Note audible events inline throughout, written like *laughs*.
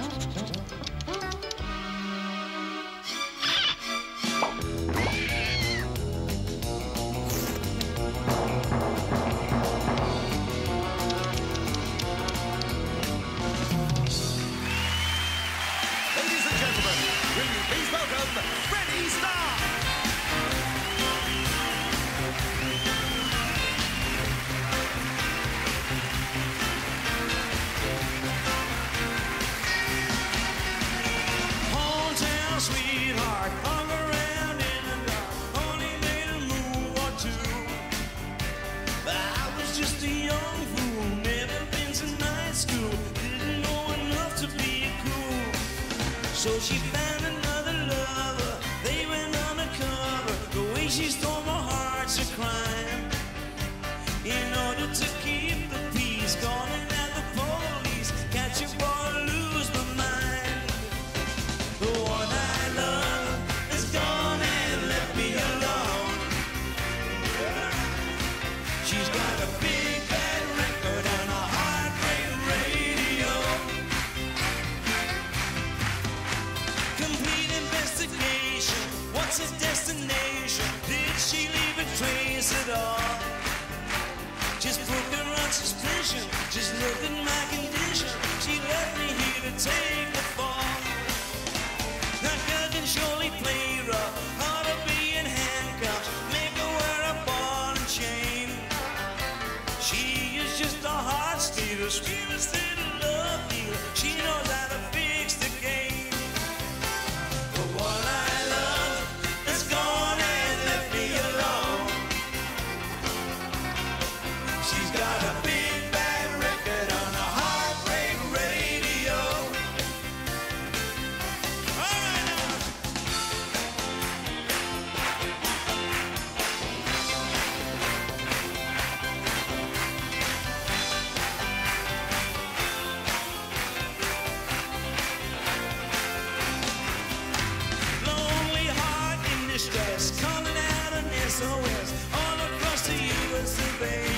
Don't, don't. thing.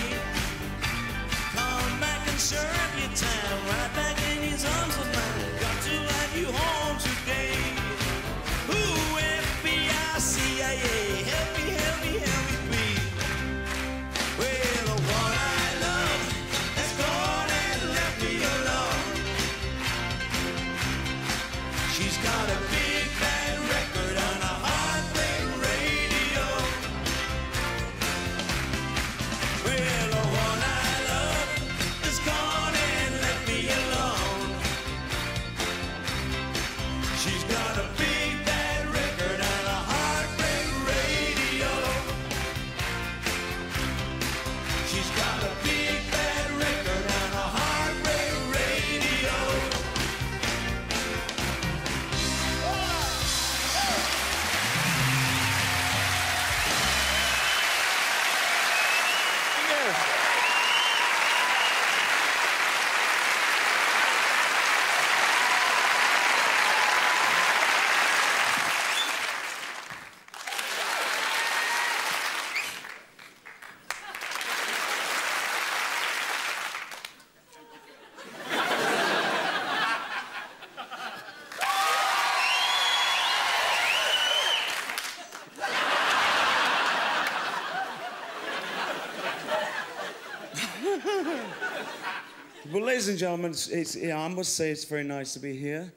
Ladies and gentlemen, yeah, I must say it's very nice to be here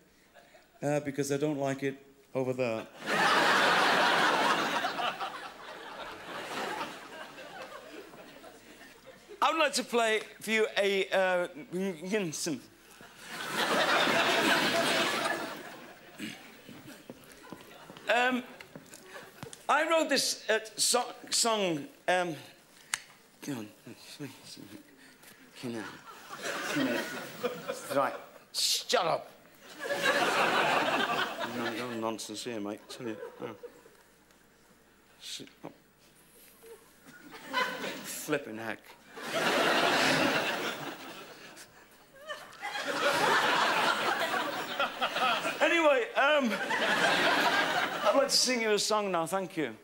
uh, because I don't like it over there. I would like to play for you a uh, um, I wrote this uh, so song. Um, right, shut up. no, no nonsense here, mate. Tell you. No. Shit. Oh. Flipping heck. anyway, um, I'd like to sing you a song now. Thank you.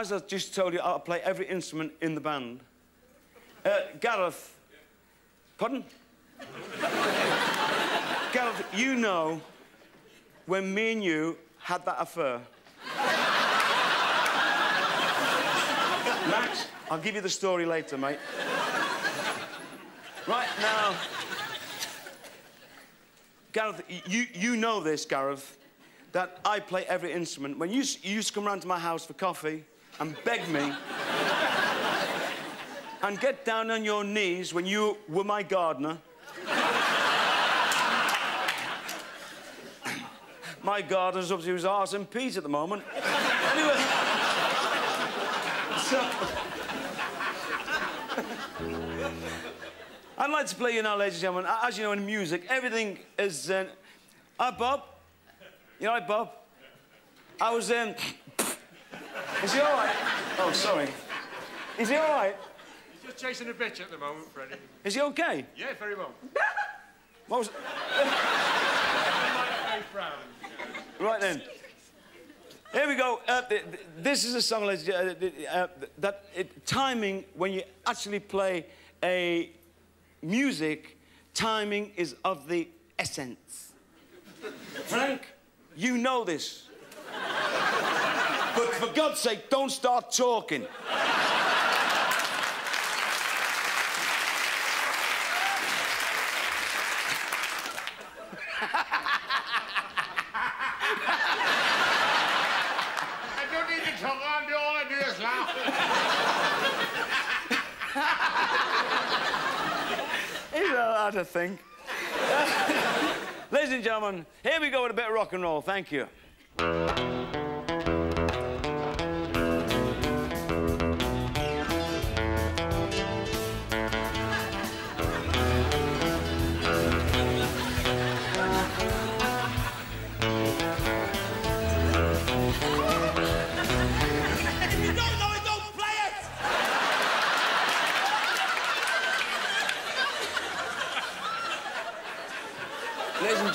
As I just told you, I play every instrument in the band. Uh, Gareth. Pardon? *laughs* Gareth, you know when me and you had that affair. Max, I'll give you the story later, mate. Right now, Gareth, you, you know this, Gareth, that I play every instrument. When you, you used to come round to my house for coffee and beg me and get down on your knees when you were my gardener. my gardener's up to his arse and peas at the moment. anyway. So. I'd like to play you now, ladies and gentlemen. As you know, in music, everything is. Uh... Hi, Bob. You all right, Bob? I was. Um... is he all right? Oh, sorry. Is he all right? He's just chasing a bitch at the moment, Freddie. Is he okay? Yeah, very well. What was? *laughs* Right then. Here we go. Uh, th- th- this is a song uh, uh, that it, timing when you actually play a music, timing is of the essence. Frank, you know this. For God's sake, don't start talking. I don't need to talk on, do all I do is laugh. Isn't that hard to think? *laughs* Ladies and gentlemen, here we go with a bit of rock and roll. Thank you.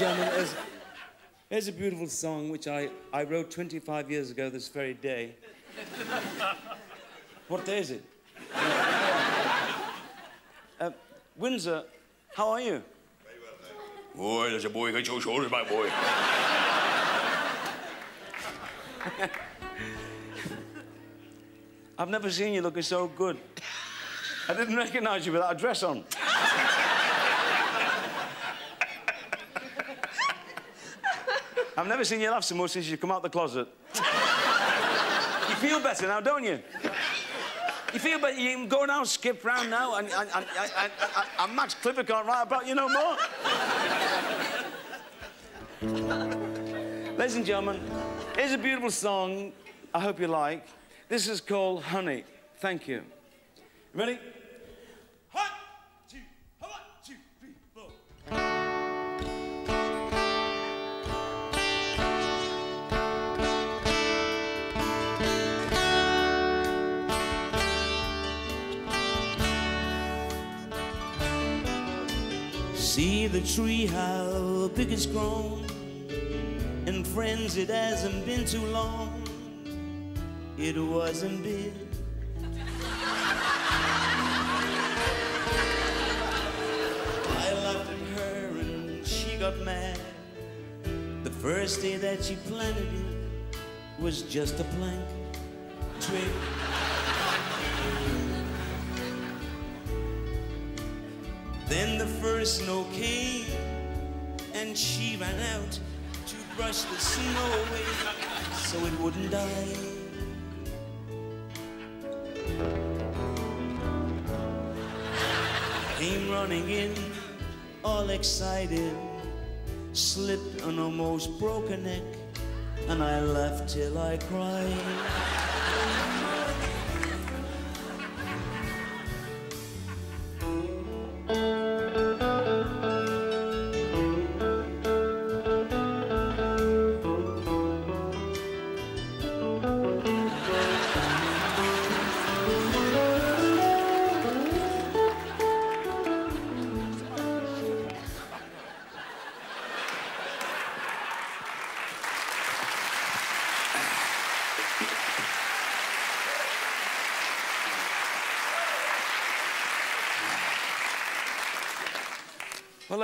Gentlemen, there's, there's a beautiful song which I, I wrote 25 years ago this very day. what day is it? uh, Windsor, how are you? Very well. Boy, there's a boy got your shoulders, my boy. I've never seen you looking so good. I didn't recognize you without a dress on. I've never seen you laugh so much since you come out the closet. you feel better now, don't you? You feel better. You can go now, skip round now, and, and, and, and, and, Max Clifford can't write about you no more. Ladies and gentlemen, here's a beautiful song I hope you like. This is called Honey. Thank you. Ready? See the tree how big it's grown, and friends, it hasn't been too long. It wasn't big. I laughed at her and she got mad. The first day that she planted it was just a blank twig. Then the first snow came, and she ran out to brush the snow away so it wouldn't die. Came running in, all excited, slipped and almost broke a neck, and I laughed till I cried.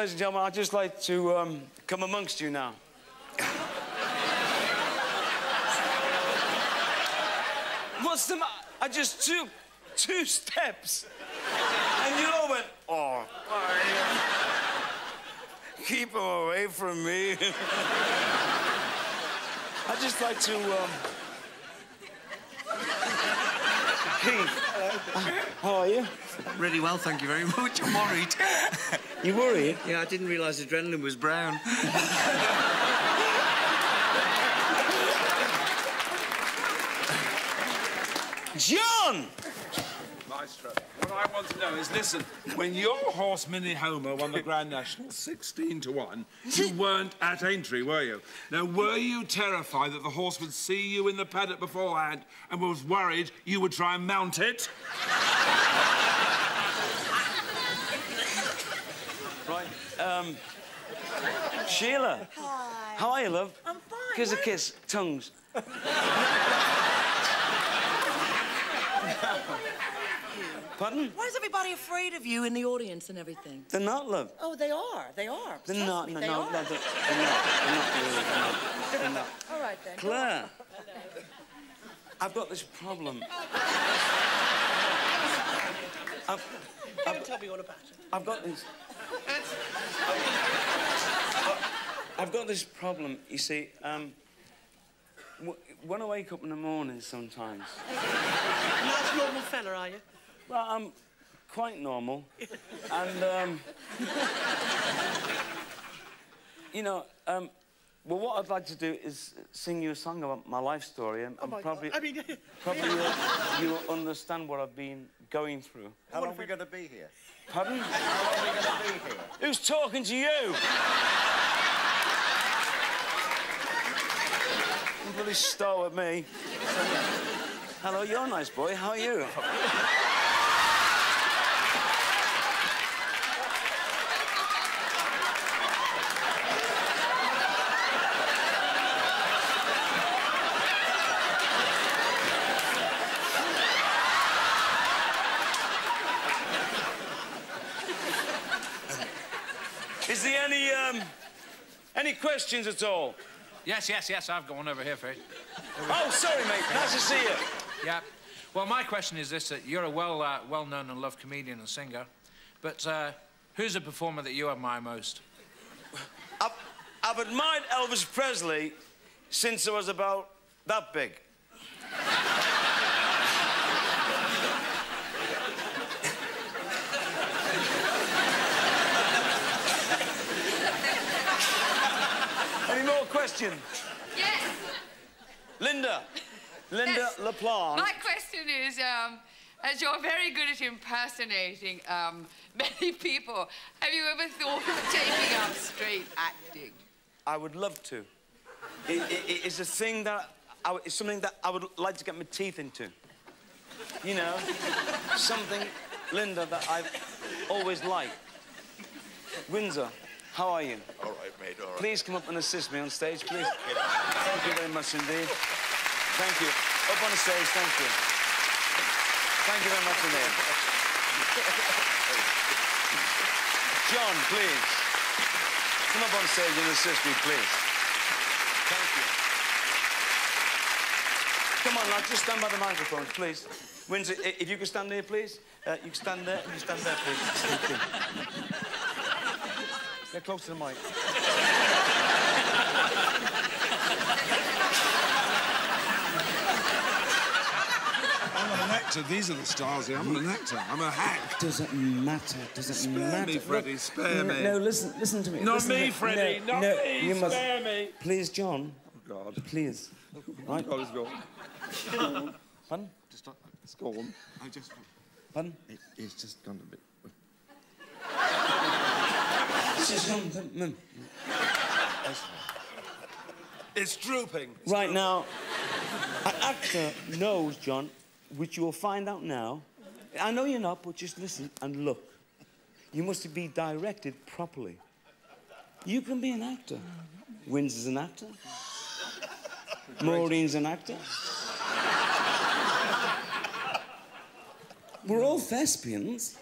Ladies and gentlemen, I'd just like to um, come amongst you now. *laughs* What's the matter? I just took two steps. And you all went, oh, *laughs* keep him away from me. *laughs* I'd just like to, um... Keith, how are you? Really well, thank you very much. I'm worried. You worried? yeah, I didn't realise adrenaline was brown. John! Maestro, what I want to know is, listen, when your horse Miinnehoma won the Grand National 16 to 1, you *laughs* weren't at Aintree, were you? Now, were you terrified that the horse would see you in the paddock beforehand and was worried you would try and mount it? *laughs* Right, um... Sheila. Hi. How are you, love? I'm fine. Kiss a kiss, tongues. Pardon? Why is everybody afraid of you in the audience and everything? They're not, love. Oh, they are. They are. They're Trust not, me, no, they no, are. no, they're, they're not. They're not really. They're not. They're not. All right, then. Claire, I've got this problem. *laughs* I've, Don't tell me all about it. I've got this. I've got this problem, you see. Um, when I wake up in the morning sometimes, Nice normal fella, are you? well, I'm quite normal. And, um, you know, um, well, what I'd like to do is sing you a song about my life story, and, and probably, God. I mean, *laughs* probably you'll, you'll understand what I've been going through. How long are we going to be here? Pardon? How long are we going to be here? Who's talking to you? You bloody start with me. Hello, you're a nice boy. How are you? Is there any um, any questions at all? Yes, yes, yes, I've got one over here, Fred. Oh, sorry, mate. Nice to see you. Yeah. Well, my question is this, that you're a well, uh, well-known and loved comedian and singer, but uh, who's a performer that you admire most? I've, I've admired Elvis Presley since I was about that big. Questions? Yes. Lynda. Lynda Yes. La Plante. My question is, um, as you're very good at impersonating um, *laughs* many people, have you ever thought of taking up straight acting? I would love to. It, it, it's a thing that I, it's something that I would like to get my teeth into. You know, something, Lynda, that I've always liked. Windsor, how are you? All right, mate, all right. Please come up and assist me on stage, please. Thank you very much indeed. Thank you. Up on the stage, thank you. Thank you very much indeed. John, please. Come up on stage and assist me, please. Thank you. Come on, lad, just stand by the microphone, please. Windsor, if you could stand there, please. Uh, you can stand there, you stand there, please. *laughs* Thank you. Get close to the mic. I'm not an actor. These are the stars here. I'm not an actor. I'm a hack. Doesn't matter. Doesn't Spare matter. me, Freddie, Look, spare no, me. No, listen, listen to me. Not listen to me, Freddie, No, not no, me, You must. spare me. Please, John. Oh, God. Please. Right? Oh, God is gone. Pardon? Just, it's gone. I just... Pardon? It, it's just gone a bit. It's mm. It's drooping. Right now, an actor knows, John, which you will find out now. I know you're not, but just listen and look. You must be directed properly. You can be an actor. Windsor's an actor. Maureen's an actor. We're all thespians.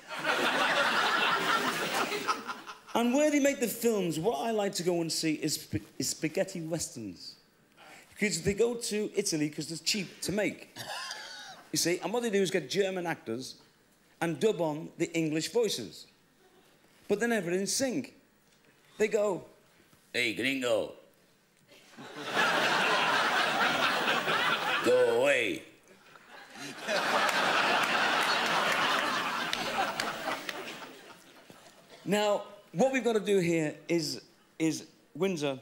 And where they make the films, what I like to go and see is, is spaghetti westerns. Because they go to Italy because it's cheap to make. You see, and what they do is get German actors and dub on the English voices. But they're never in sync. They go, Hey, gringo. *laughs* Go away. Now, what we've got to do here is, is Windsor.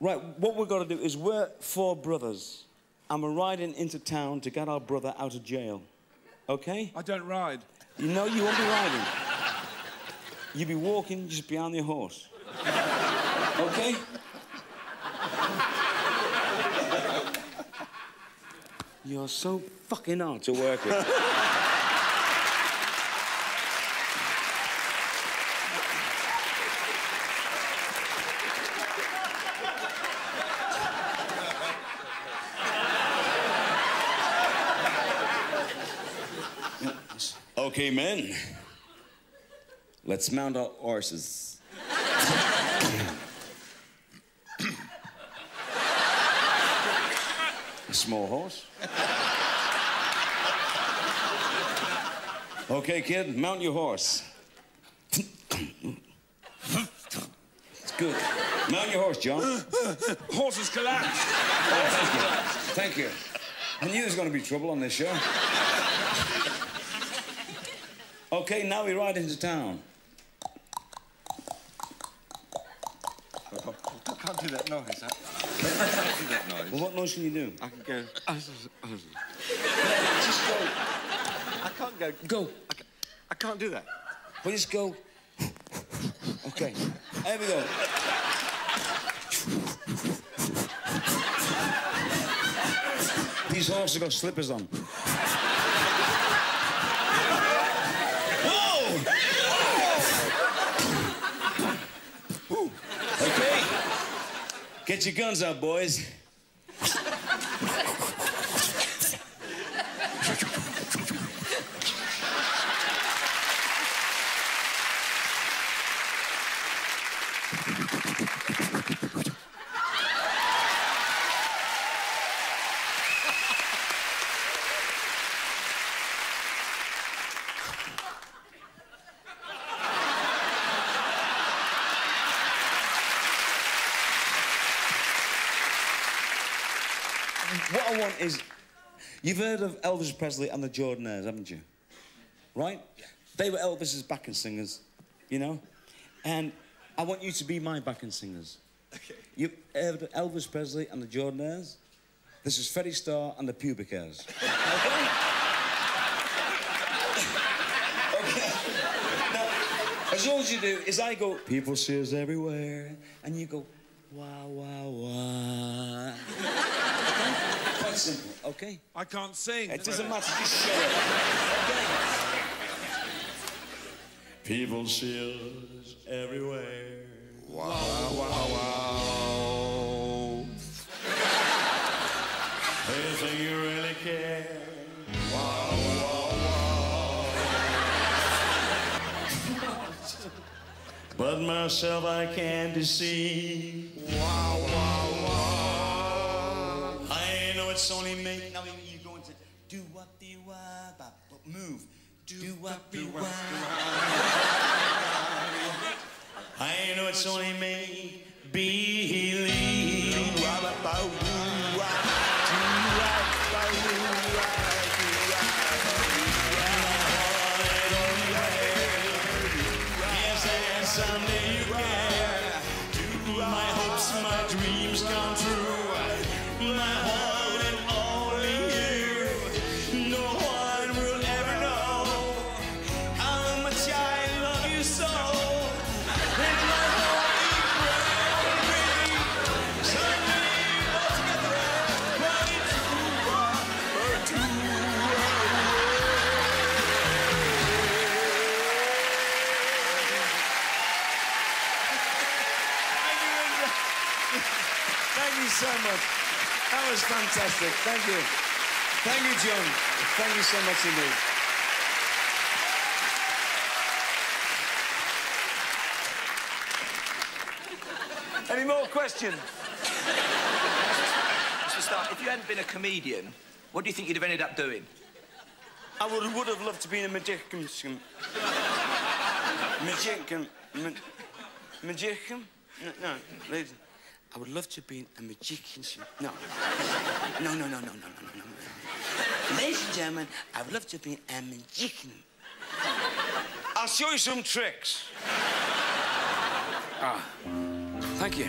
Right, what we've got to do is we're four brothers, and we're riding into town to get our brother out of jail. Okay? I don't ride. You know you won't be riding. You'll be walking just behind your horse. Okay? You're so fucking hard to work with. Okay, men. Let's mount our horses. A small horse. Okay, kid, mount your horse. It's good. Mount your horse, John. Horses collapsed. Oh, thank you. Thank you. I knew there was going to be trouble on this show. Okay, now we ride into town. I can't do that noise. I can't do that noise. Well, what noise can you do? I can go. *laughs* Just go. I can't go. Go. I, ca- I can't do that. Well, just go. Okay. There we go. These horses have got slippers on. Whoa! Okay. Get your guns out, boys. Want is, you've heard of Elvis Presley and the Jordanaires, haven't you? Right? They were Elvis's backing singers, you know? And I want you to be my backing singers. Okay. You've heard of Elvis Presley and the Jordanaires? This is Freddie Starr and the Pubic Hairs. *laughs* Okay? okay. Now, as all you do is I go, people see us everywhere, and you go, wow, wow, wow. Okay? Simple, okay? I can't sing. It doesn't matter, just show it. Okay? People see us everywhere. Wow, wow, wow. They think you really care. Wow, wow, But myself I can't deceive. It's only me. Now you go into do what the wah, but move. Do what the wah. *laughs* I know it's only me. Believe. Someday you can. Was fantastic. Thank you. Thank you, John. Thank you so much indeed. Any more questions? Mr. Starr, if you hadn't been a comedian, what do you think you'd have ended up doing? I would, would have loved to be a magician. Magician. Ma magician? No, no, ladies. I would love to be a magician. No. No, no, no, no, no, no, no, no. Ladies and gentlemen, I would love to be a magician. I'll show you some tricks. Ah, thank you.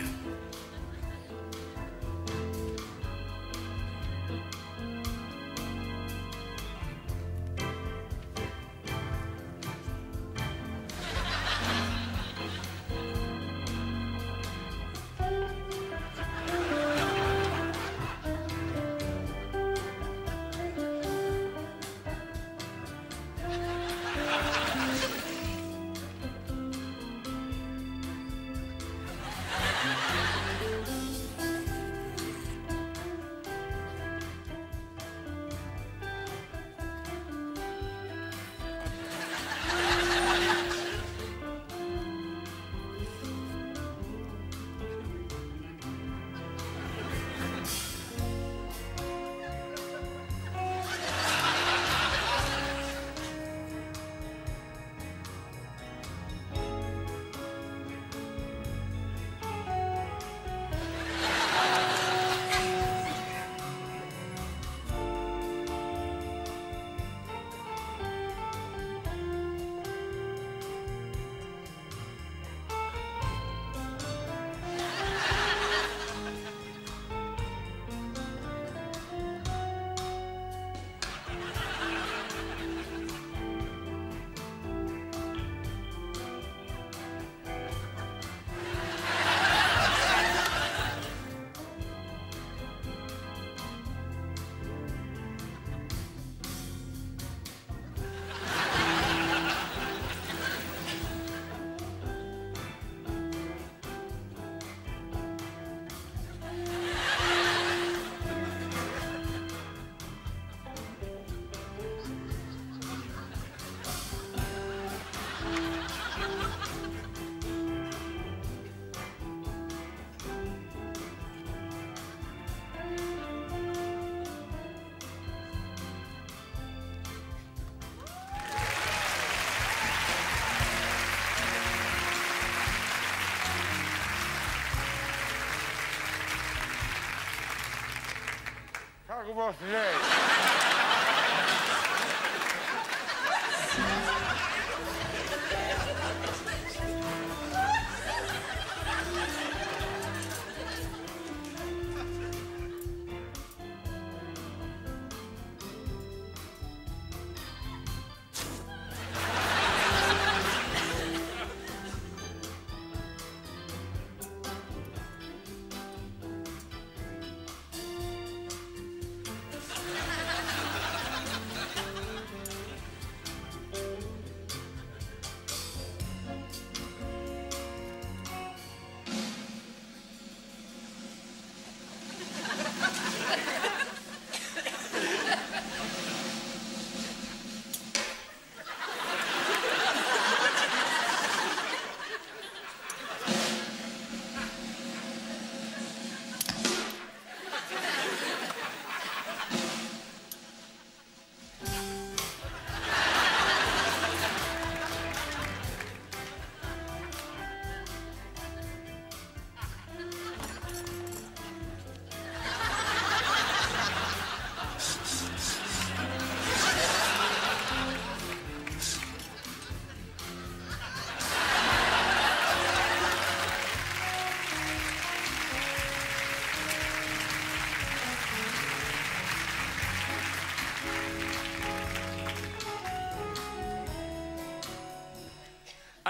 Talk about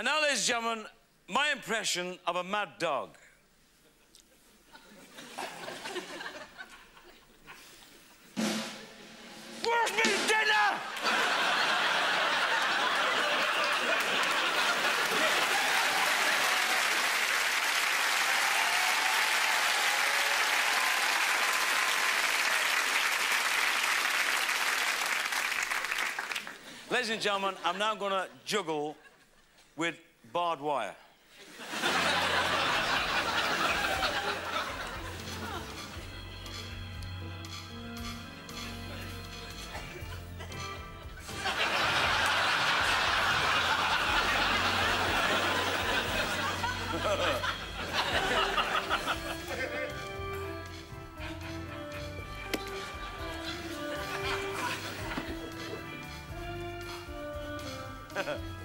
And now, ladies and gentlemen, my impression of a mad dog. Where's me dinner? Ladies and gentlemen, I'm now going to juggle with barbed wire. *laughs*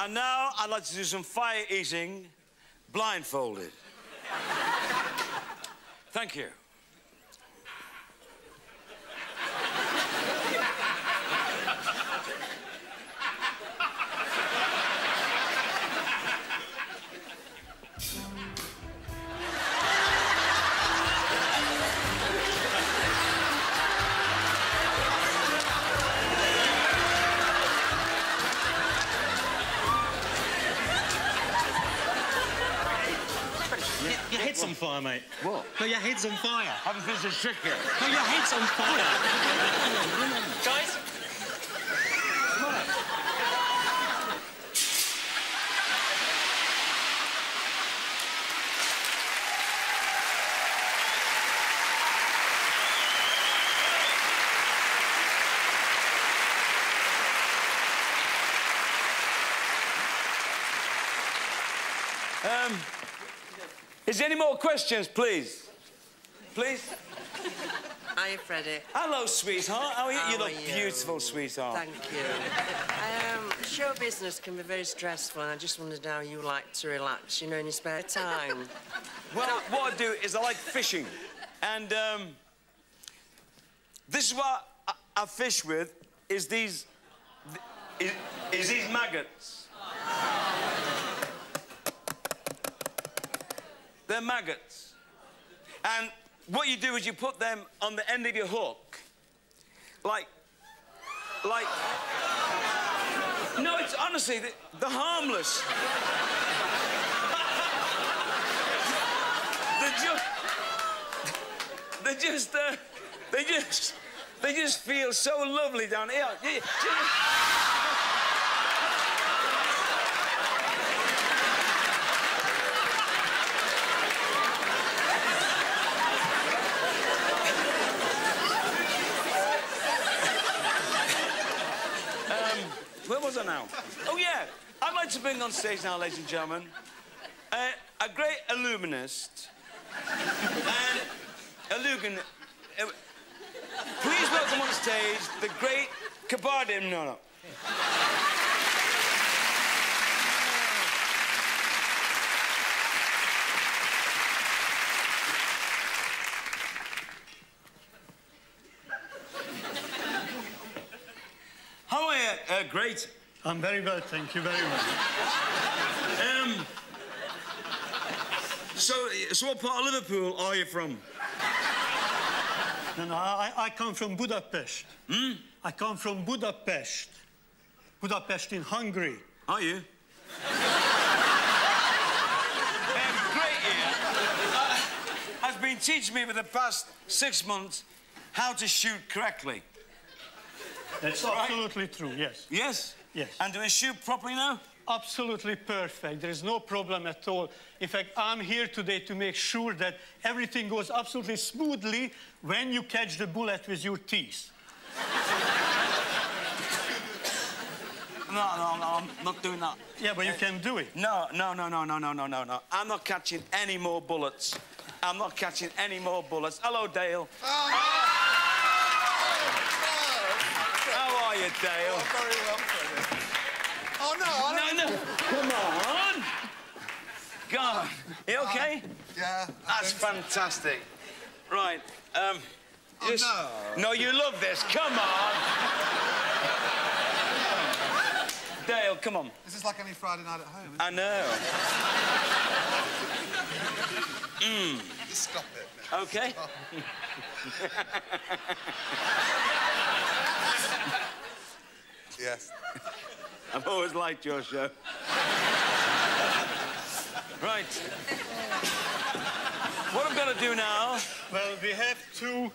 and now I'd like to do some fire eating blindfolded. Thank you. Head's on fire. I haven't finished the trick yet. No, your head's on fire. Guys, Um, is there any more questions, please? Please? Hiya, Freddie. Hello, sweetheart. How are you? How you look you? beautiful, sweetheart. Thank you. Um, show business can be very stressful, and I just wondered how you like to relax, you know, in your spare time. Well, what I do is I like fishing, and um, this is what I, I fish with. Is these is, is these maggots? They're maggots, and what you do is you put them on the end of your hook, like, like. No, it's honestly they're harmless. *laughs* they're just, they're just, uh, they just, they just feel so lovely down here. Yeah, yeah. Um, where was I now? Oh, yeah. On stage now, ladies and gentlemen, a great illuminist and illumin... Uh, please welcome on stage the great Kabardim. No, no. How are? Uh, great. I'm very well, thank you very much. Um, so, so what part of Liverpool are you from? No, no, I, I come from Budapest. Hmm? I come from Budapest. Budapest in Hungary. Are you? Um, great here. Uh, has been teaching me for the past six months how to shoot correctly. That's Right. absolutely true, yes. Yes? Yes. And do I shoot properly now? Absolutely perfect. There is no problem at all. In fact, I'm here today to make sure that everything goes absolutely smoothly when you catch the bullet with your teeth. *laughs* No, no, no, I'm not doing that. Yeah, but you can do it. No, no, no, no, no, no, no, no, no. I'm not catching any more bullets. I'm not catching any more bullets. Hello, Dale. How are you, Dale? very well. Oh, no, I No, no. Come on. God. You okay? Yeah. That's fantastic. Right. Um. Oh, just- no. No, you love this. Come on. Dale, come on. This is like any Friday night at home. I know. Mm. Stop it. now. Okay. *laughs* Yes. *laughs* I've always liked your show. *laughs* right. What I'm gonna do now? Well, we have two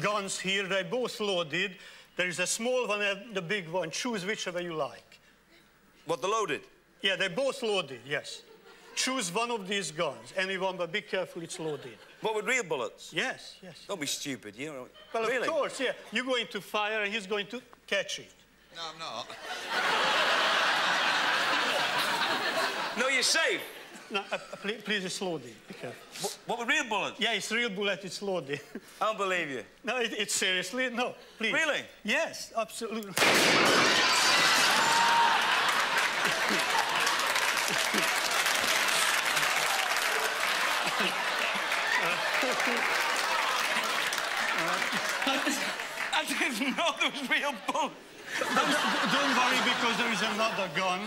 guns here. They're both loaded. There is a small one and the big one. Choose whichever you like. What the loaded? Yeah, they're both loaded, yes. Choose one of these guns. Anyone, but be careful, it's loaded. What with real bullets? Yes, yes. Don't be stupid. You know. Well, really? of course, yeah. You're going to fire and he's going to catch it. No, I'm not. *laughs* No, you're safe. No, uh, please, please, it's loaded. Be careful. What, what real bullets? Yeah, it's real bullet, it's loaded. I don't believe you. no, it, it's seriously, no, please. Really? Yes, absolutely. *laughs* I didn't know there was real bullets. Don't, don't worry because there is another gun.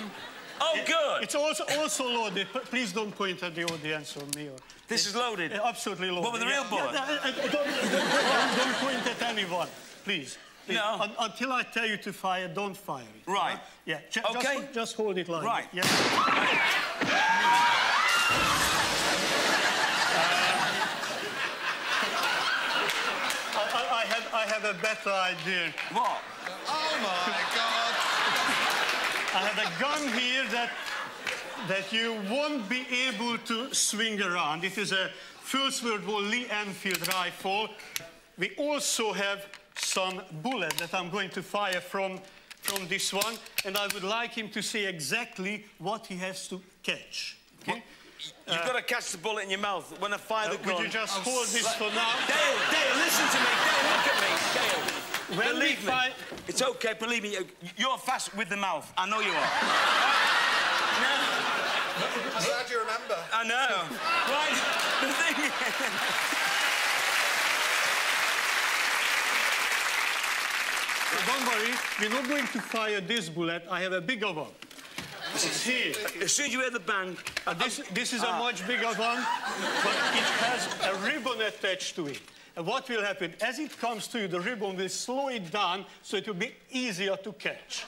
Oh, good. It's also also loaded. P- Please don't point at the audience or me. Or, This is loaded. Uh, absolutely loaded. What with the real bullet? yeah, uh, uh, don't, don't, don't- point at anyone, please. please. No. Un- until I tell you to fire, don't fire it. Right. Yeah. ju- Okay. Just, just hold it like Right. that. Yeah. *laughs* I, I, I have, have a better idea. What? Oh, my God. I have a gun here that that you won't be able to swing around. It is a First World War Lee Enfield rifle. We also have some bullet that I'm going to fire from, from this one, and I would like him to say exactly what he has to catch. Okay? You've got to catch the bullet in your mouth when I fire Uh, the gun. would you just I'm hold this for now? Dale, Dale, listen to me. Dale, look at me. Dale. When we believe me. fi- It's okay, believe me. you- You're fast with the mouth. I know you are. no, I'm glad you remember. I know. right. The thing is... Don't worry, we're not going to fire this bullet. I have a bigger one. It's here. As soon as you hear the bang, Uh, this, this is a Ah. much bigger one, but it has a ribbon attached to it. And what will happen, as it comes to you, the ribbon will slow it down so it will be easier to catch.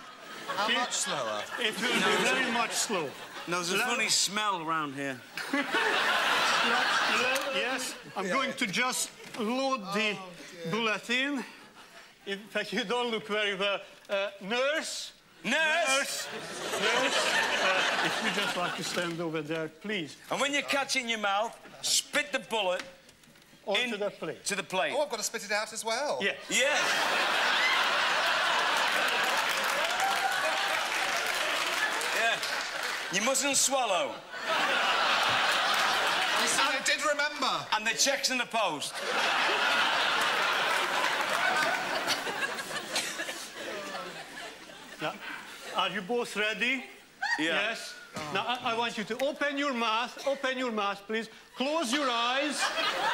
How Okay? much slower? It will be very much slower. no, there's a Let- funny smell around here. *laughs* Yes, I'm going to just load the Oh, bullet in. In fact, you don't look very well. Uh, nurse? Nurse! Nurse, nurse uh, if you just like to stand over there, please. And when you're catching your mouth, spit the bullet... Onto the plate. To the plate. Oh, I've got to spit it out as well. Yeah. Yes. yeah. You mustn't swallow. I did remember. And the check's in the post. Yeah. Are you both ready? Yeah. Yes. Now I, I want you to open your mouth. Open your mouth, please. Close your eyes.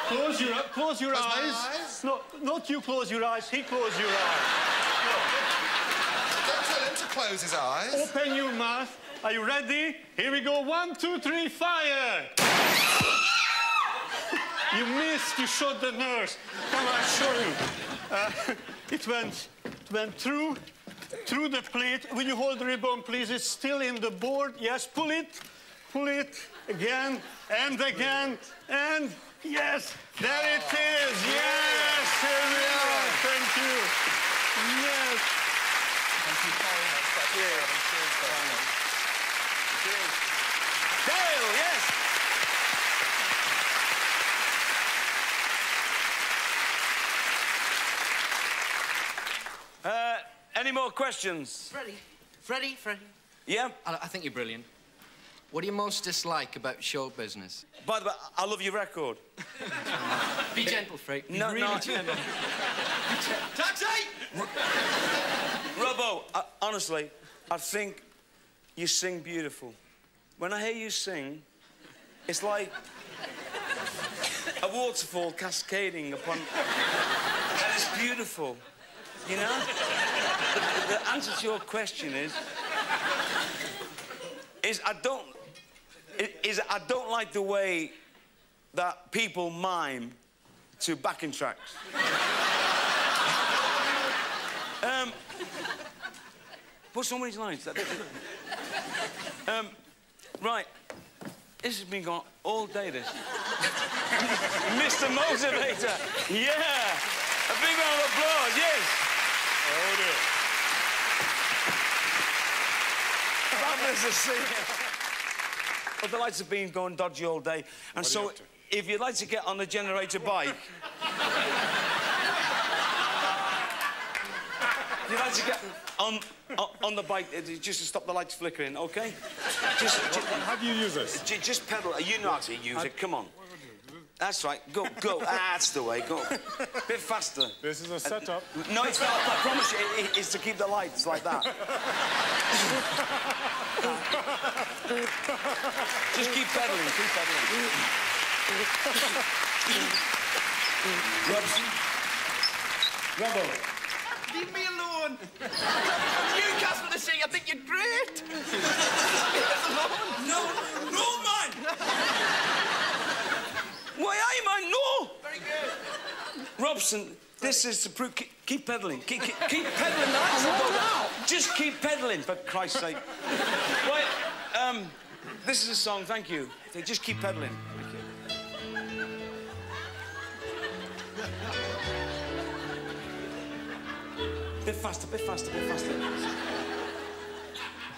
Close your close your Close eyes. eyes? No, not you. Close your eyes. He close your eyes. No. Don't tell him to close his eyes. Open your mouth. Are you ready? Here we go. One, two, three, fire! you missed. You shot the nurse. Come on, show you. Uh, *laughs* it went, it went through, through the plate. Will you hold the ribbon, please? It's still in the board. Yes, pull it, pull it again and again and yes, there it is. Yes, here we are. Thank you. Yes. Dale, yes. Uh, any more questions? Freddie, Freddie, Freddie. Yeah? I, I think you're brilliant. What do you most dislike about show business? By the way, I love your record. *laughs* Be gentle, Freddie. Be No, really no. gentle. *laughs* Taxi! Robbo, I, honestly, I think you sing beautiful. When I hear you sing, it's like a waterfall cascading upon. and it's beautiful. You know? The, answer to your question is. Is I don't. Is I don't like the way that people mime to backing tracks. Um, put so many lines. um, right. This has been going all day, this. *laughs* Mr. Motivator. Yeah. A big round of applause, yes. Oh, dear. Fabulous to see you. Well, the lights have been going dodgy all day. And What so, if you'd like to get on the generator bike, you'd like to get on, on, on the bike, uh, just to stop the lights flickering, okay? Just, just, How do you use this? just pedal. You know how to use it. Come on. That's right. Go, go. *laughs* That's the way. Go. Bit faster. This is a uh, setup. No, it's not. I promise you, it, it- it's to keep the lights like that. Just keep pedaling. Keep pedaling. Robson. Robbo. Leave me alone. Newcastle to see, I think you're great. *laughs* Leave us alone. No, no, man. Why are you, man? No. Very good. Robson, this is the proof. Keep, keep pedaling. Keep, keep, keep pedaling. The lights will go down. Just keep pedaling, for Christ's sake. right. Um, this is a song. Thank you. Just keep pedaling. Thank you. Bit faster, bit faster, bit faster.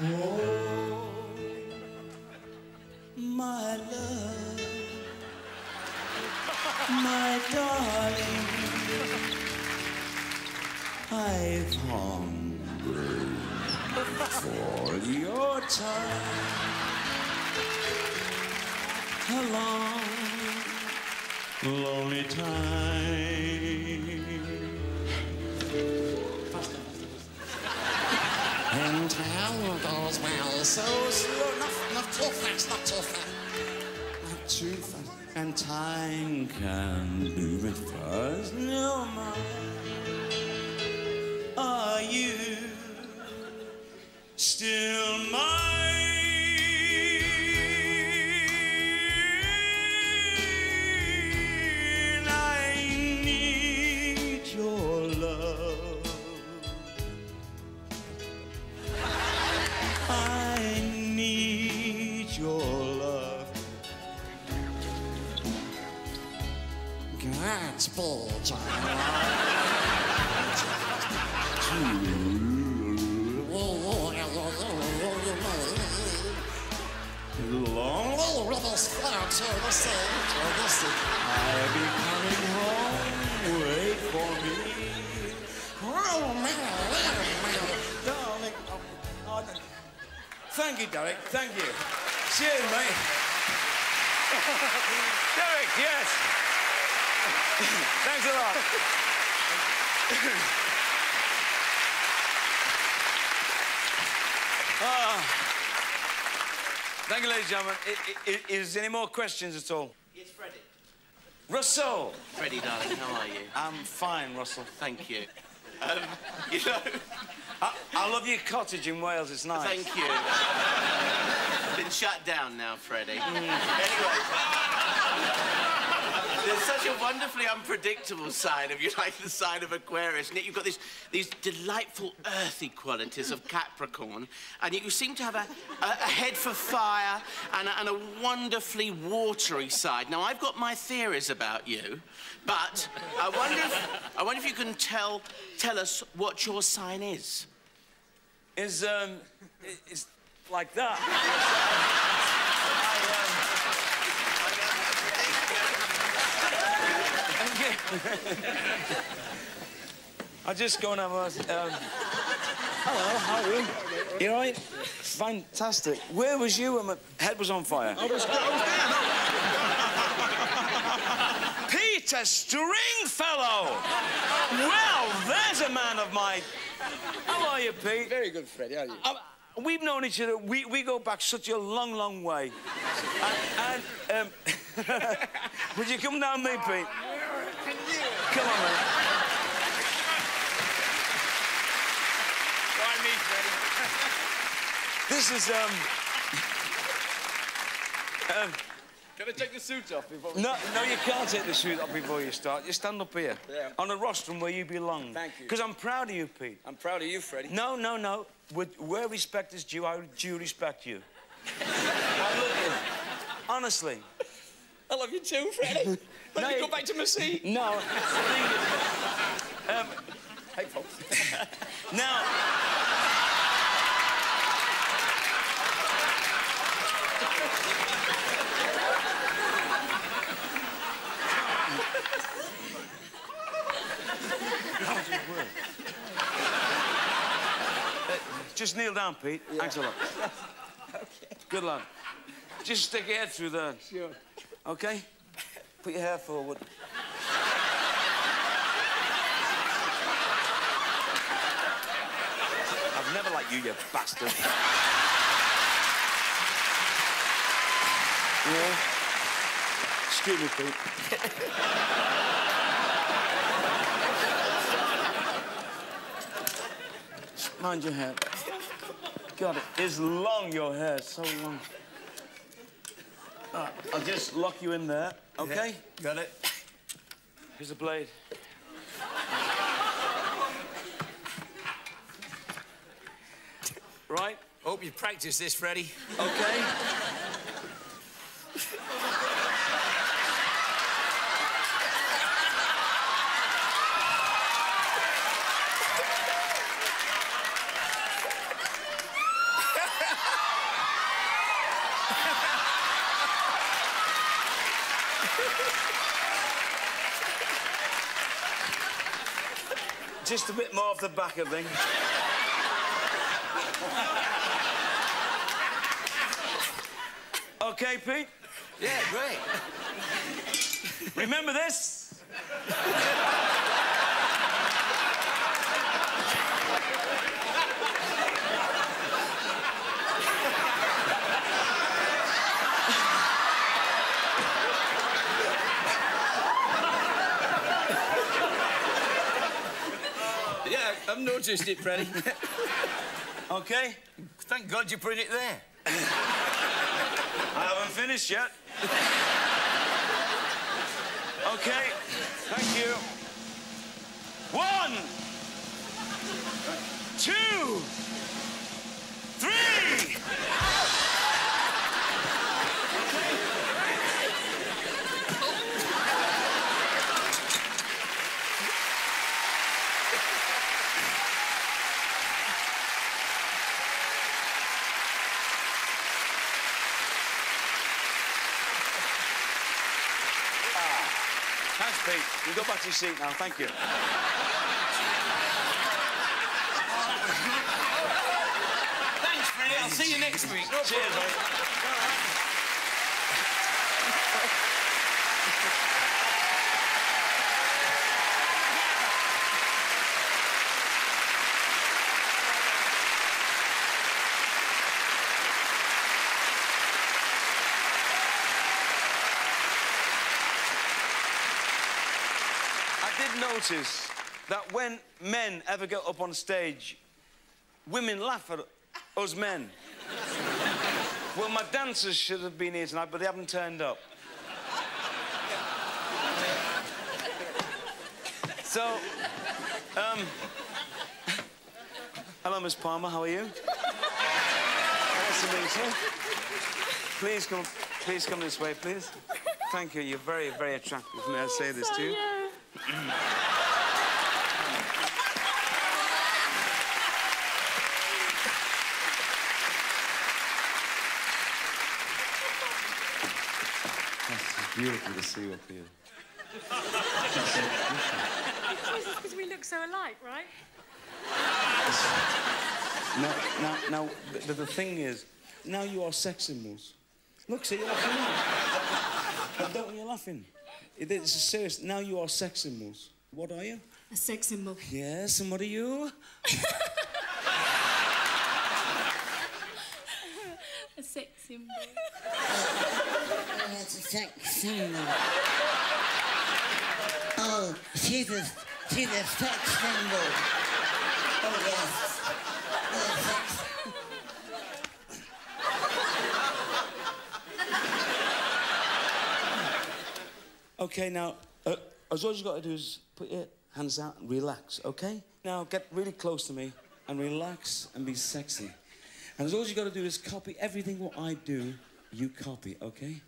Oh, my love, my darling, I've hungered for your touch. A long, lonely time. And time goes well so slow. Not, not too fast, not too fast. Fast. And time can do it fast. No more. Are you still mine? Godspeed, Long rebels fly to the sea, to the sea. I'll be coming home, wait for me. Darling, oh, oh, Thank you, Derek. Thank you. Cheers, mate. *laughs* Derek, yes. Thanks a lot. Ah. Thank you, ladies and gentlemen. I- I- Is there any more questions at all? Yes, Freddie. Russell! Freddie, darling, how are you? I'm fine, Russell. Thank you. Um, you know... I, I love your cottage in Wales. It's nice. Thank you. Been shut down now, Freddie. Mm. Anyway, there's such a wonderfully unpredictable side of you, like the side of Aquarius, and yet you've got this, these delightful earthy qualities of Capricorn, and yet you seem to have a, a, a head for fire and a, and a wonderfully watery side. Now, I've got my theories about you, but I wonder if, I wonder if you can tell, tell us what your sign is. Is, um, is like that. *laughs* I just go and have a. Um, hello, how are you? You all right? Fantastic. Where was you when my head was on fire? I was, I was there. Peter Stringfellow! Well, there's a man of my. How are you, Pete? Very good, Freddie. How are you? Um, we've known each other. We, we go back such a long, long way. And, and um, *laughs* would you come down with me, Pete? Come on, man. Why me, Freddie? This is um. um Can I take the suit off before we... no, no, you can't take the suit off before you start. You stand up here. Yeah. On the rostrum where you belong. Thank you. Because I'm proud of you, Pete. I'm proud of you, Freddie. No, no, no. With, where respect is due, I do respect you. *laughs* I love you. Honestly. I love you too, Freddie. *laughs* Let No, me go back to my seat. *laughs* No. um, Hey, folks. *laughs* now. Uh, Just kneel down, Pete. Thanks a lot. *laughs* okay. Good lad. Just stick your head through there. Sure. Okay? Put your hair forward. I've never liked you, you bastard. yeah? Excuse me, Pete. Mind your hair. God, it is long, your hair, so long. All right, I'll just lock you in there, okay? Got it? Here's a blade. Right? Hope you practiced this, Freddy. Okay. *laughs* Just a bit more off the back, I think. Okay, Pete? Yeah, great. Remember this? Yeah, I've noticed it, Freddie. *laughs* Okay? Thank God you put it there. I haven't finished yet. Okay, thank you. One, two, three. Thanks, Pete. You go back to your seat now. Thank you. Thanks, Freddie. I'll see you next week. Cheers, mate. Notice that when men ever get up on stage, women laugh at us men. well, my dancers should have been here tonight, but they haven't turned up. so, um, hello, Miss Palmer. How are you? nice to meet you. Please come, please come this way, please. Thank you. You're very, very attractive. May I say this to you? It's beautiful to see you up here. because we look so alike, right? *laughs* Now, now, now the, the thing is, now you are sex symbols. Look, see, you're laughing now. Don't you're laughing. It- It's serious. Now you are sex symbols. What are you? A sex symbol. Yes, and what are you? *laughs* sex symbol. That's a sex symbol. Oh, she's a, she's a sex symbol. Oh, yes. Oh, sex. Okay, now, uh, as all you've got to do is put your hands out and relax, okay? Now, get really close to me and relax and be sexy. And all you've got to do is copy everything what I do, you copy, okay?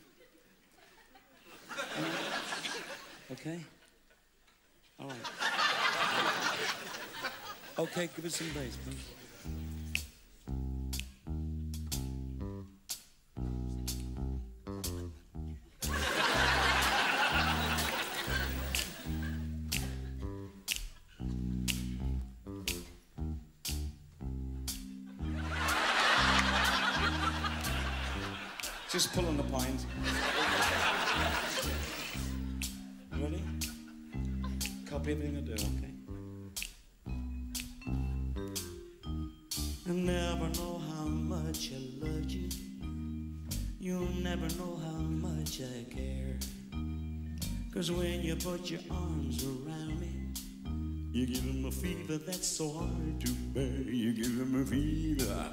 Okay? All right. Okay, give us some bass, please. Just pull on the pines. Ready? Copy everything I do, okay? I never know how much I loved you. You'll never know how much I care. Cause when you put your arms around me, you give him a fever that's so hard to bear. You give him a fever.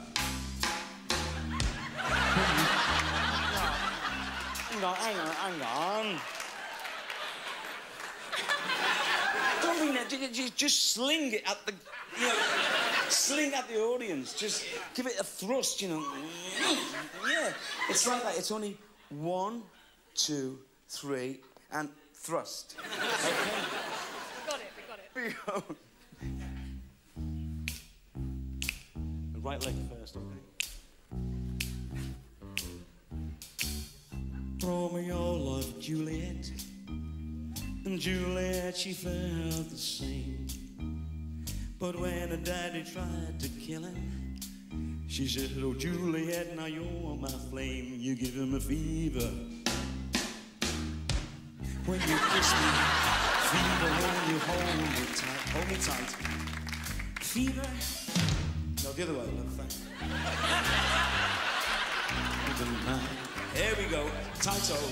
Hang on, hang on, hang on. Don't mean that. Ju- ju- Just sling it at the, you know, sling at the audience. Just give it a thrust, you know. Yeah, it's like that. It's only one, two, three, and thrust. Okay? Got it, we got it. Go. Right leg first, okay? Romeo loved Juliet, and Juliet she felt the same. But when her daddy tried to kill him, she said, "Oh Juliet, now you're my flame. You give him a fever when you kiss me, fever when you hold me tight. Hold me tight. Fever. No, the other way. No, thanks. *laughs* Here we go. Hold.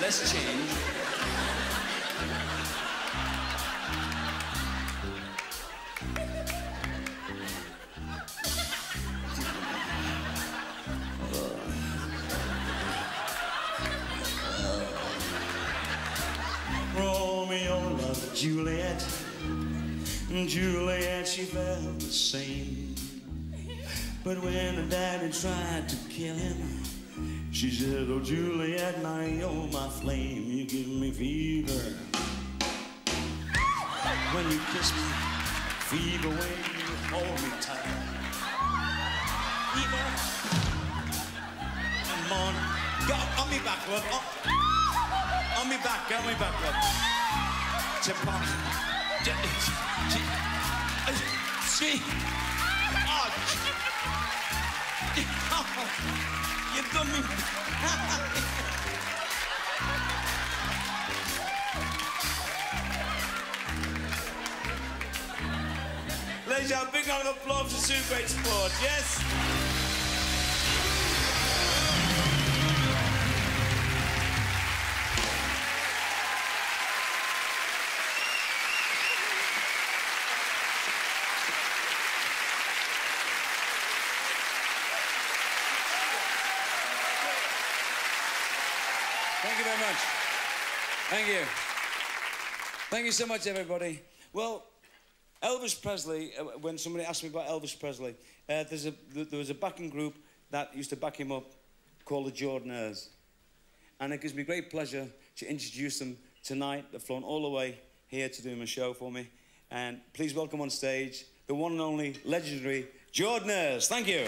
Let's change. Romeo Juliet. and Juliet, she felt the same. But when her daddy tried to kill him, she said, Oh, Juliet, now oh, you're my flame. You give me fever. When you kiss me, fever when you hold me tight. Fever. Come on. Go on me back, love. On, on me back, on me back, love. Chip on. She. Oh, *laughs* you done me. *laughs* Ladies and big round of applause for Sue Great Sport, yes? Thank you. Thank you so much, everybody. Well, Elvis Presley, uh, when somebody asked me about Elvis Presley, uh, there's a, there was a backing group that used to back him up called the Jordanaires. And it gives me great pleasure to introduce them tonight. They've flown all the way here to do my show for me. And please welcome on stage the one and only legendary Jordanaires. Thank you.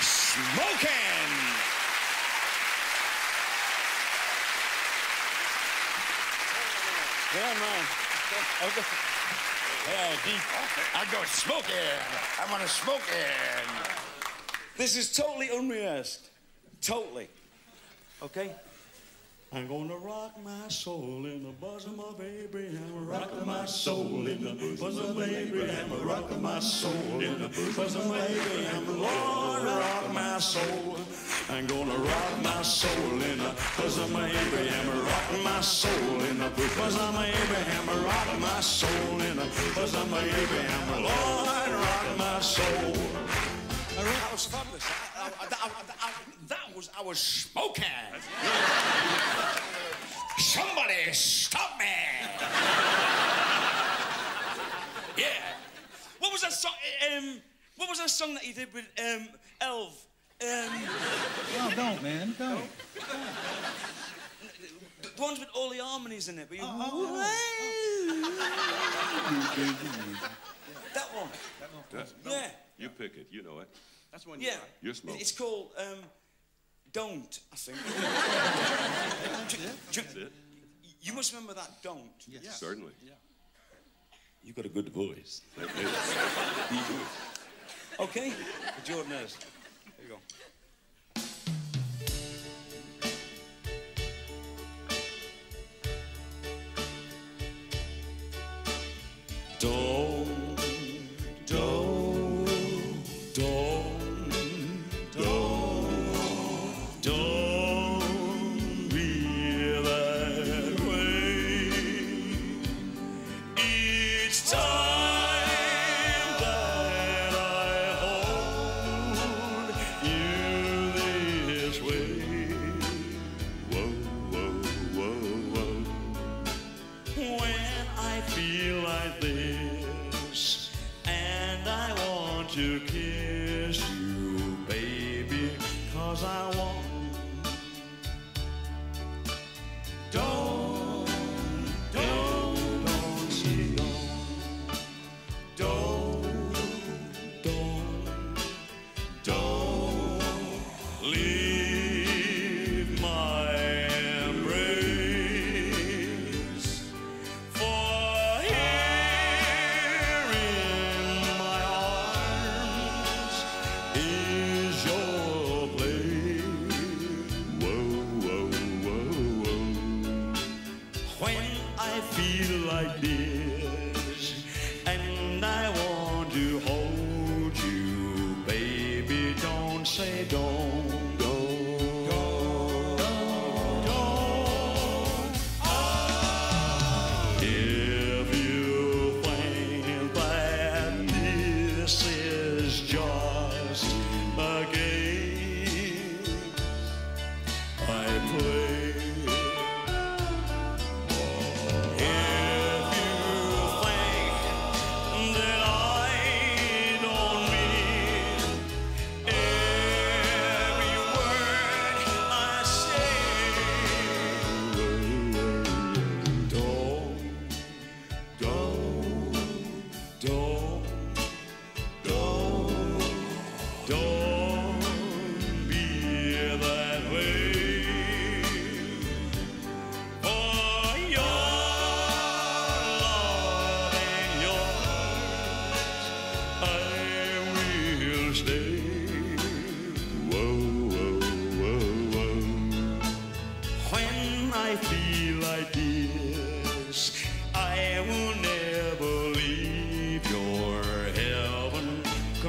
Smoking! Yeah, man. Yeah, deep. I go smoking. I want to smoking. This is totally unrehearsed. Totally. Okay? I'm gonna rock my soul in the bosom of Abraham, rock my soul in the bosom of Abraham, rock my soul in the bosom of Abraham, Lord, rock my soul. I'm gonna rock my soul in the bosom of Abraham, rock my soul in the bosom of Abraham, rock my soul in the bosom of Abraham, Lord, rock my soul. That was fabulous. That was I was smoking. Somebody stop me! yeah. What was that song? Um, what was that song that you did with um, Elv? Um, No, don't, man. Don't. the, the ones with all the harmonies in it. But you, that one. That- Yeah. You pick it. You know it. That's one. Yeah. You're smoking. It's called um, "Don't." I think. *laughs* Ju- ju- You must remember that "Don't." Yes. Certainly. Yeah. You got a good voice. *laughs* okay, the Jordanaires. Don't, don't, don't, don't, don't be that way. Each time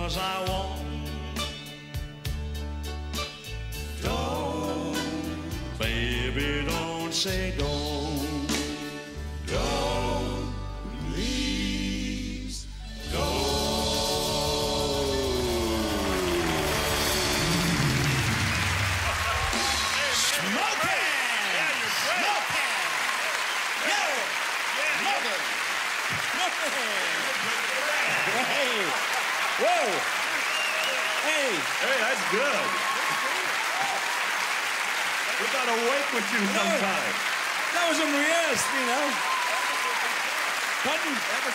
cause I want. Don't, baby, don't say don't.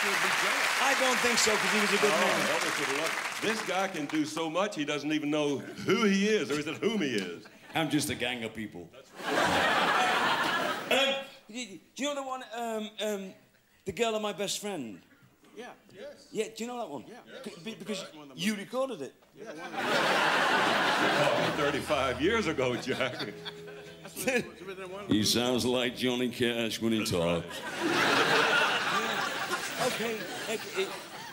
Pardon? I don't think so, because he was a good Oh, man. Elvis would love- This guy can do so much, he doesn't even know who he is, or is it whom he is. I'm just a gang of people. *laughs* um, do you do you know the one, um, um, the girl of my best friend? Yeah. Yes. Yeah, do you know that one? Yeah. Because you recorded it. Oh, *laughs* 35 years ago, Jack. *laughs* He sounds like Johnny Cash when he talks. Okay, okay,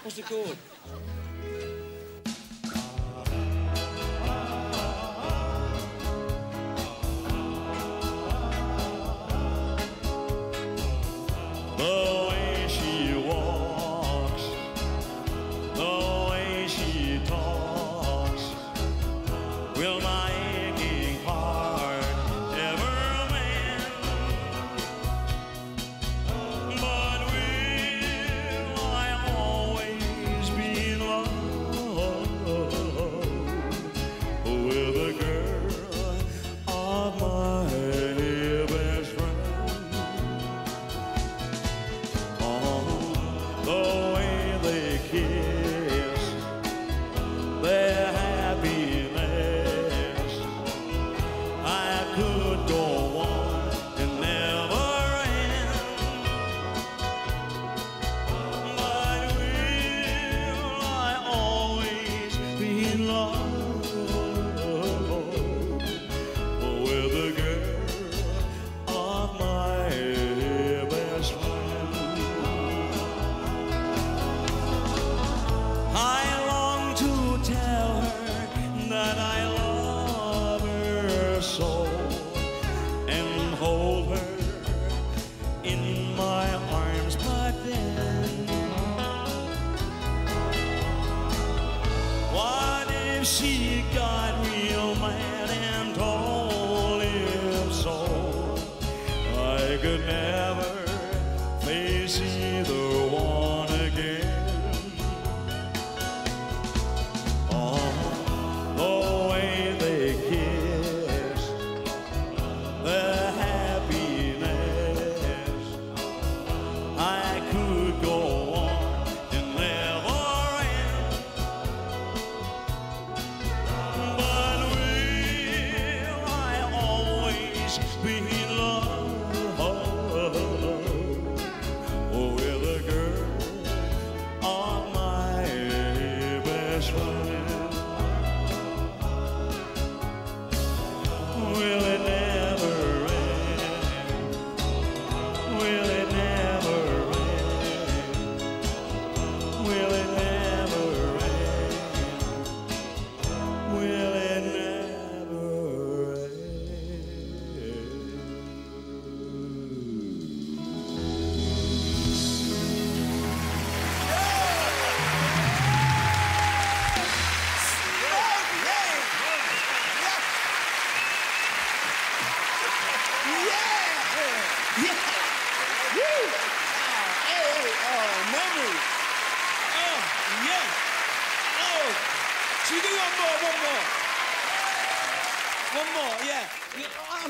what's it called? The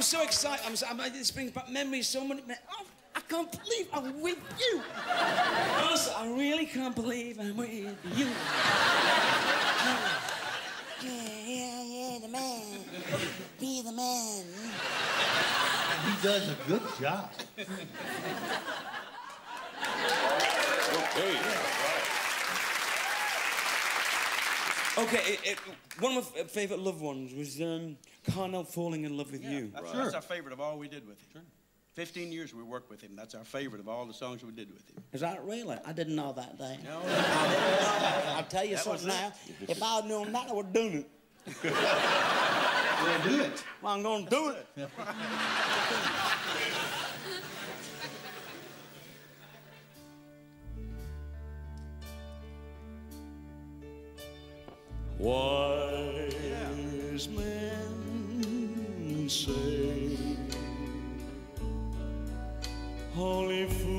so excited. I'm so, I'm, this brings back memories so many. me- Oh, I can't believe I'm with you. Honestly, I really can't believe I'm with you. Yeah, yeah, yeah, the man. Be the man. He does a good job. Okay, it, it, one of my favourite loved ones was um, Carnell falling in love with you. That's, that's our favorite of all we did with him. Sure. 15 years we worked with him. That's our favorite of all the songs we did with him. Is that really? I didn't know that day. No. *laughs* I'll tell you That was something now. If I'd known that, I would have done it. *laughs* We'll do it. Well, I'm going to do it. *laughs* Wise men say only fools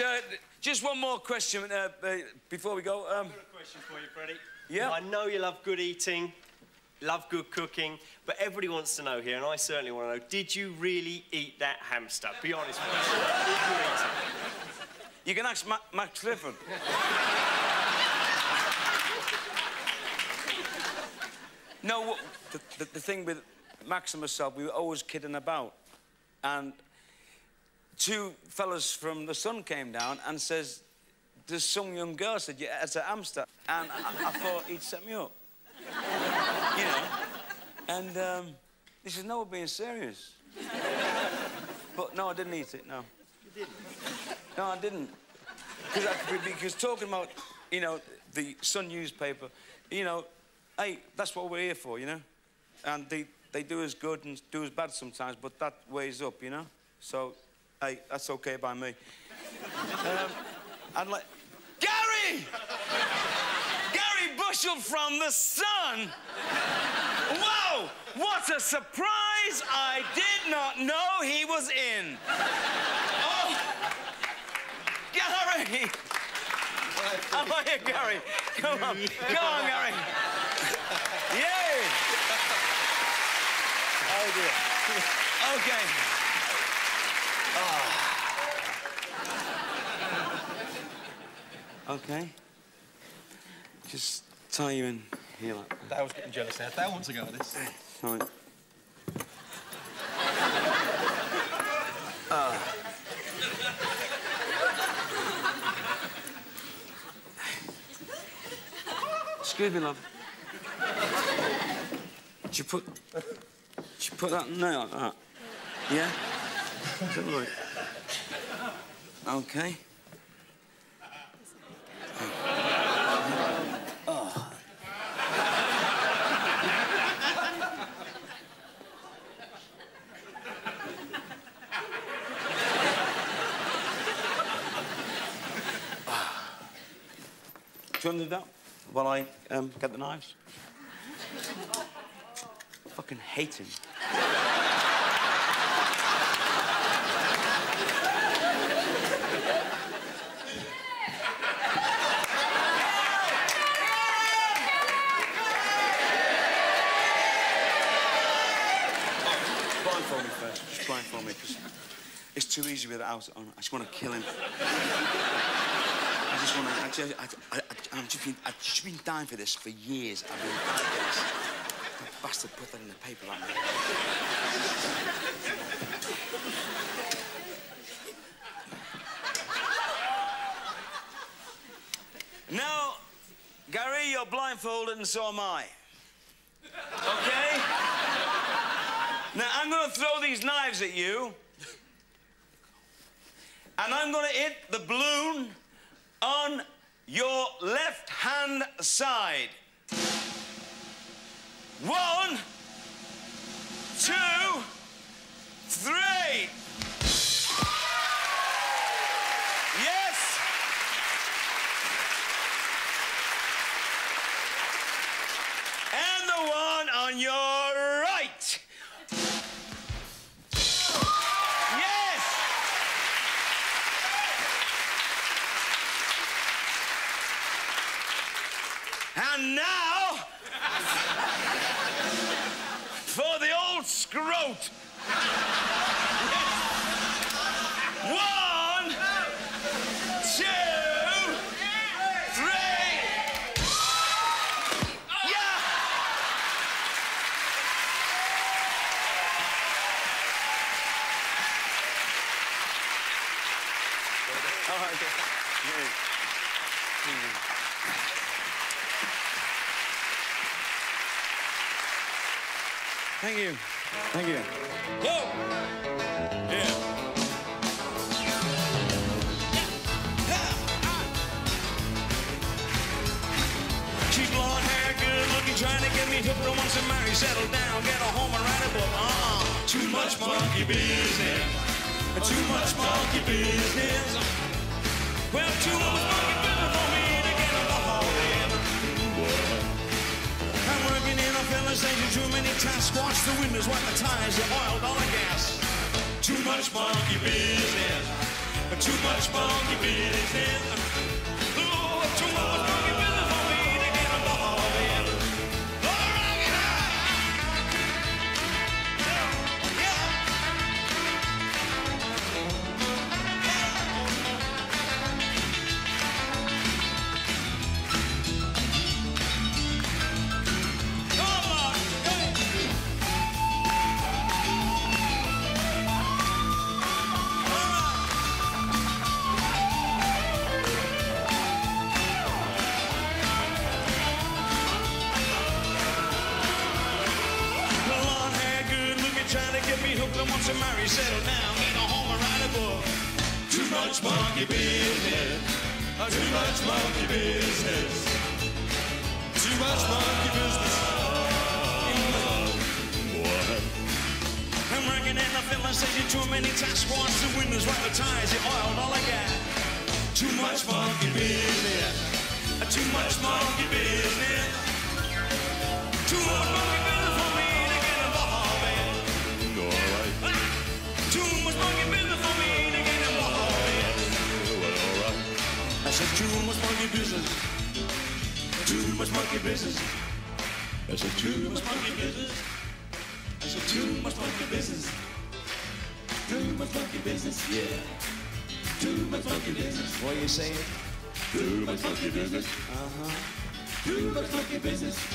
Uh, just one more question uh, uh, before we go. Um, question for you, Freddie. Yeah? I know you love good eating, love good cooking, but everybody wants to know here, and I certainly want to know, did you really eat that hamster? Be honest with me. You eat it? You can ask Ma- Max Clifford. no, the, the, the thing with Max and myself, we were always kidding about. And two fellas from The Sun came down and says, there's some young girl said, yeah, it's a hamster. And I, I thought he'd set me up. you know? And um, he says, no, we're being serious. but no, I didn't eat it, no. You didn't? No, I didn't. Because I- because talking about, you know, the Sun newspaper, you know, hey, that's what we're here for, you know? And they, they do as good and do as bad sometimes, but that weighs up, you know? So, hey, that's okay by me. um, I'd like... Garry! Garry Bushell from The Sun! Wow! What a surprise! I did not know he was in. Oh! Garry! How are you, Garry? Come on. Come on, Garry. Yay! Oh, dear. Okay. Oh. Okay. Just tie you in here like that. That was getting jealous now. That wants to go with this. Right. Ah. Excuse me, love. Did you put... Did you put that in there like that? Yeah? *laughs* Okay. Do you want to do that while I um, get the knives? I fucking hate him. Blindfold me first. Just blindfold me, because it's too easy without it on. I just want to kill him. I just want to. I I, I, I've just been, I've just been dying for this for years. I've been dying for this. That bastard put that in the paper like me. Now, Garry, you're blindfolded and so am I. Okay? Now, I'm going to throw these knives at you. And I'm going to hit the balloon on your left hand side. One, two, three. Yes. And the one on your Thank you. Thank you. Yeah. Trying to get me to marry, settle down, get a home and write a book. Uh-uh. Too much monkey business. Too much monkey business. Well, too much monkey in a too many tasks. Wash the windows, wipe the tires, the oil, all the gas. Too much monkey business. Too much monkey business.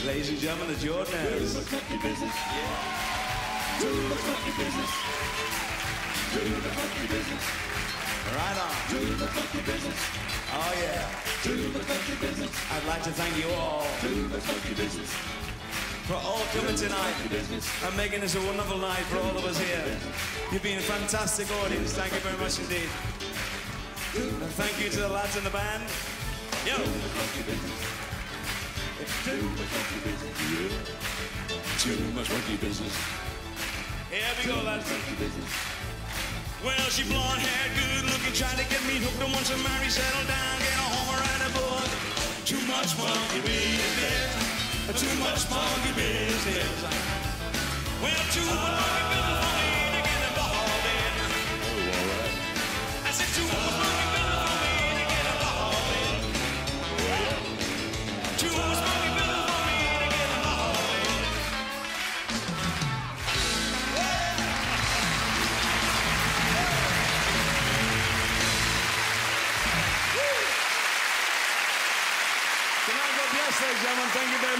Ladies and gentlemen, the Jordanaires. Do the monkey business. Yeah. Too much monkey business. Do the monkey business. Right on. Too much monkey business. Oh yeah. Too much monkey business. I'd like to thank you all. Too much monkey business. For all coming tonight and making this a wonderful night for all of us here. You've been a fantastic audience. Thank you very much indeed. And thank you to the lads in the band. Yo. Too much monkey business. Here we go, lads. Monkey business. Well, she blonde hair, good looking, trying to get me hooked. And once I'm married, settle down, get a home, or a book. Too much monkey business. Too much monkey business. Well, too much monkey business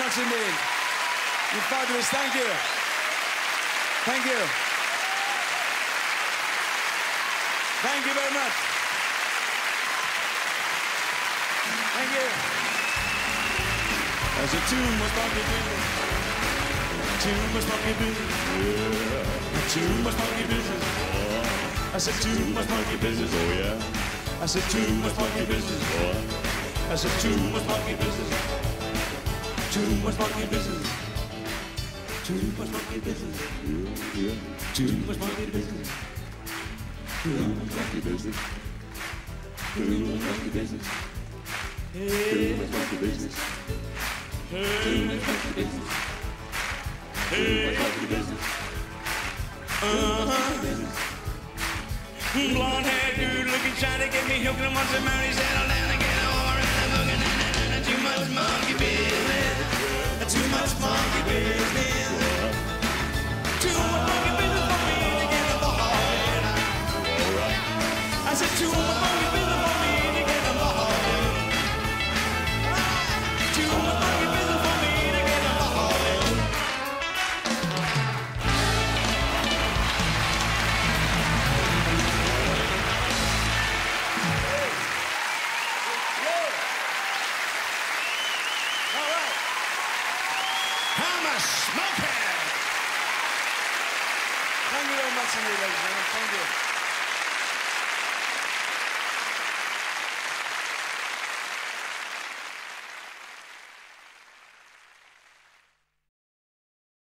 much indeed. You're fabulous. Thank you. Thank you. Thank you very much. Thank you. A monkey business. Too much monkey business. Too much monkey business. I said too much monkey business. Oh yeah. I said too much monkey business. Oh. I said too much monkey business. Too much monkey business. Too much monkey business. Yeah, yeah. Too much monkey business. Too much monkey business. Too much monkey business. Too much monkey business. Too much monkey business. Too much monkey business. Uh-huh. Hair, good looking, trying to get me hooked. And once I'm married, settle down and get over I'm looking at too much monkey business. Too much monkey business. Too much business for me to get in. I said too much